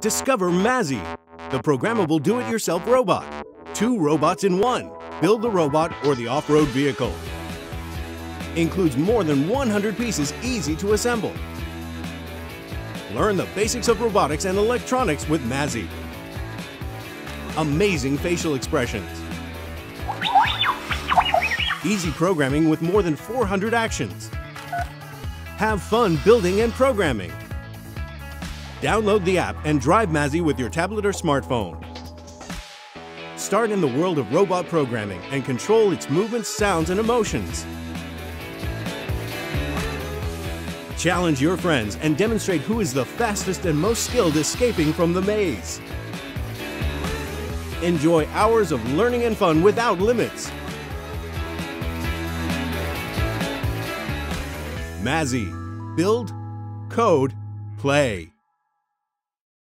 Discover Mazzy, the programmable do-it-yourself robot. Two robots in one. Build the robot or the off-road vehicle. Includes more than 100 pieces easy to assemble. Learn the basics of robotics and electronics with Mazzy. Amazing facial expressions. Easy programming with more than 400 actions. Have fun building and programming. Download the app and drive Mazzy with your tablet or smartphone. Start in the world of robot programming and control its movements, sounds, and emotions. Challenge your friends and demonstrate who is the fastest and most skilled escaping from the maze. Enjoy hours of learning and fun without limits. Mazzy. Build, code, play.